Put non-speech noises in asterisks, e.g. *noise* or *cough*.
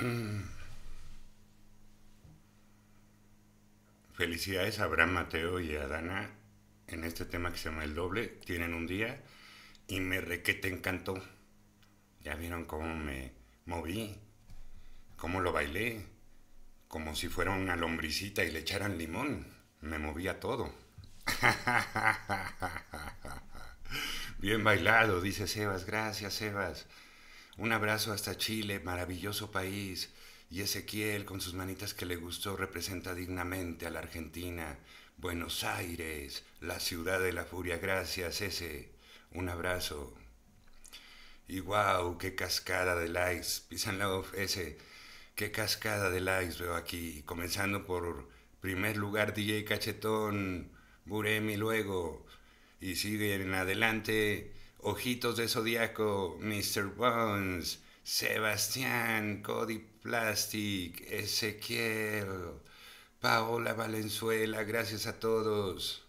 *clears throat* Felicidades a Abraham Mateo y a Dana en este tema que se llama El Doble. Tienen un día y me re que te encantó. Ya vieron cómo me moví, cómo lo bailé, como si fuera una lombricita y le echaran limón. Me movía todo. *laughs* Bien bailado, dice Sebas. Gracias, Sebas. Un abrazo hasta Chile, maravilloso país. Y Ezequiel, con sus manitas que le gustó, representa dignamente a la Argentina. Buenos Aires, la ciudad de la furia. Gracias, ese. Un abrazo. Y wow, qué cascada de likes. Pisan Love, ese. Qué cascada de likes veo aquí. Comenzando por primer lugar DJ Cachetón, Buremi luego. Y sigue en adelante Ojitos de Zodíaco, Mr. Bones. Sebastián, Cody Plastic, Ezequiel, Paola Valenzuela, gracias a todos.